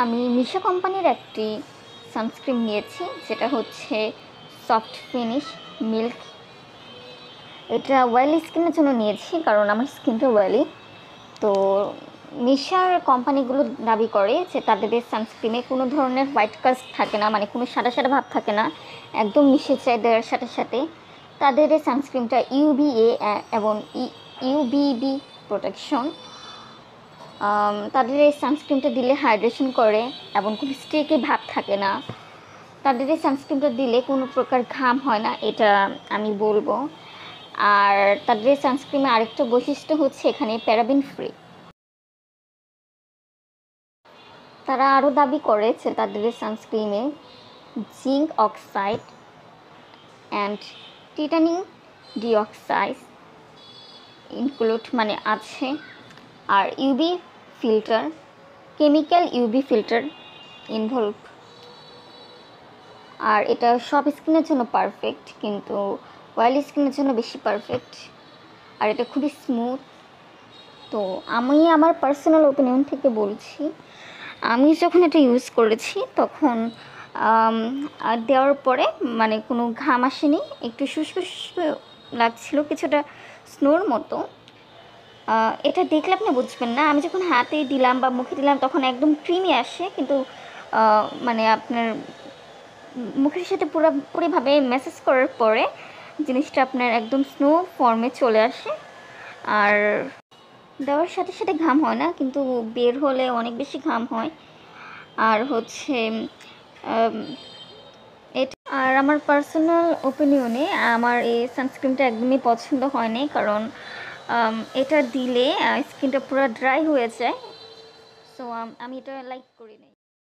আমি মিশো কোম্পানির একটি সানস্ক্রিন নিয়েছি, যেটা হচ্ছে সফট ফিনিশ মিল্ক এটা ওয়েলি স্কিনের জন্য নিয়েছি, কারণ আমার স্কিনটা ওয়েলি তো মিশার কোম্পানিগুলো দাবি করে যে তাদের সানস্ক্রিনে কোনো ধরনের হোয়াইট কাস্ট থাকে না মানে কোনো সাদা সাদা ভাব থাকে না, একদম মিশে যায় দেওয়ার সাথে সাথে। তাদের সানস্ক্রিনটা ইউবিএ এবং ইউবিবি প্রোটেকশন তাদের এই সানস্ক্রিনটা দিলে হাইড্রেশন করে এবং কোনো স্টিকি ভাব থাকে না। তাদের এই সানস্ক্রিনটা দিলে কোনো প্রকার ঘাম হয় না, এটা আমি বলব। আর তাদের এই সানস্ক্রিনে আরেকটা বৈশিষ্ট্য হচ্ছে এখানে প্যারাবিন ফ্রি তারা আরও দাবি করেছে তাদের এই সানস্ক্রিনে zinc oxide and titanium dioxide include মানে আছে। আর UV filter chemical UV filter involve আর এটা সব স্কিনের জন্য পারফেক্ট কিন্তু অয়েলি স্কিনের জন্য বেশি পারফেক্ট আর এটা খুবই স্মুথ তো আমি আমার পার্সোনাল ওপিনিয়ন থেকে বলছি, আমি যখন এটা ইউজ করেছি, তখন দেওয়ার পরে মানে কোনো ঘাম আসেনি, একটু শুষ্ক শুষ্ক লাগছিল, কিছুটা স্নোর মতো। এটা দেখলে আপনি বুঝবেন না। আমি যখন হাতে দিলাম বা মুখে দিলাম তখন একদম ক্রিমি আসে, কিন্তু মানে আপনার মুখের সাথে পুরোপুরিভাবে মেসেজ করার পরে জিনিসটা আপনার একদম স্নো ফর্মে চলে আসে। আর দেওয়ার সাথে সাথে ঘাম হয় না, কিন্তু বের হলে অনেক বেশি ঘাম হয়। আর হচ্ছে এটা, আর আমার পার্সোনাল ওপিনিয়নে আমার এই সানস্ক্রিনটা একদমই পছন্দ হয়নি কারণ এটা দিলে স্কিনটা পুরো ড্রাই হয়ে যায়। সো আমি এটা লাইক করি নাই।